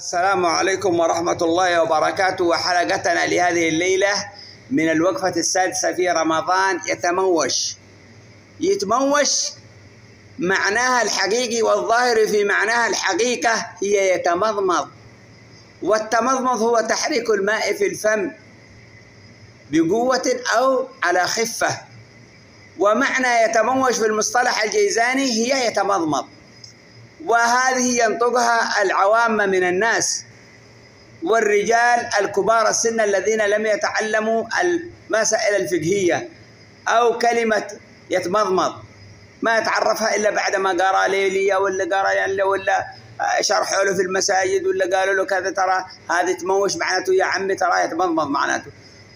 السلام عليكم ورحمة الله وبركاته. وحلقتنا لهذه الليلة من الوقفة السادسة في رمضان يتموش. يتموش معناها الحقيقي والظاهر في معناها الحقيقة هي يتمضمض. والتمضمض هو تحريك الماء في الفم بقوة أو على خفة. ومعنى يتموش في المصطلح الجيزاني هي يتمضمض. وهذه ينطقها العوام من الناس والرجال الكبار السن الذين لم يتعلموا المسائل الفقهية أو كلمة يتمضمض. ما يتعرفها إلا بعد ما قرأ ليلية ولا قرأ يعني ولا شرحوا له في المساجد ولا قالوا له كذا ترى هذه تموش معناته يا عمي ترى يتمضمض معناته.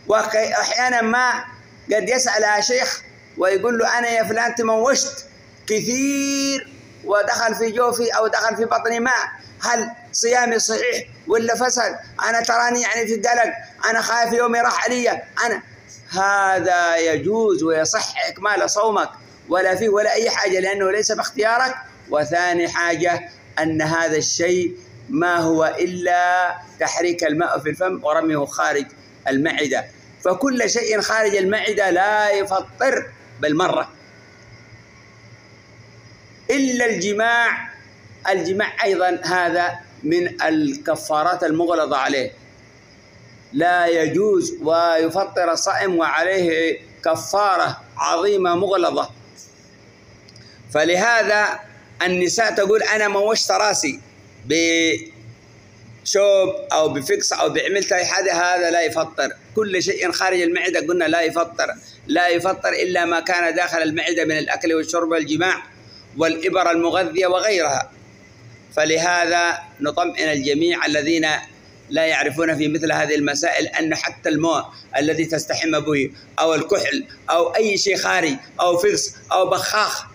وأحيانا ما قد يسأل شيخ ويقول له أنا يا فلان تموشت كثير. ودخل في جوفي أو دخل في بطني ماء هل صيامي صحيح ولا فسد؟ أنا تراني يعني في قلق أنا خايف يومي راح علي. أنا هذا يجوز ويصح اكمال صومك. ولا فيه ولا أي حاجة لأنه ليس باختيارك. وثاني حاجة أن هذا الشيء ما هو إلا تحريك الماء في الفم ورميه خارج المعدة. فكل شيء خارج المعدة لا يفطر بالمرة. إلا الجماع. الجماع أيضا هذا من الكفارات المغلظة عليه. لا يجوز ويفطر الصائم وعليه كفارة عظيمة مغلظة. فلهذا النساء تقول أنا موشت راسي بشوب أو بفكس أو بعملت أي حاجة هذا لا يفطر. كل شيء خارج المعدة قلنا لا يفطر. لا يفطر إلا ما كان داخل المعدة من الأكل والشرب والجماع. والإبر المغذية وغيرها. فلهذا نطمئن الجميع الذين لا يعرفون في مثل هذه المسائل أن حتى الماء الذي تستحم به أو الكحل أو أي شيء خارج أو فلس أو بخاخ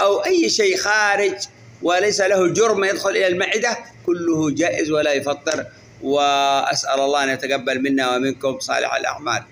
أو أي شيء خارج وليس له جرم يدخل إلى المعدة كله جائز ولا يفطر. وأسأل الله أن يتقبل منا ومنكم صالح الأعمال.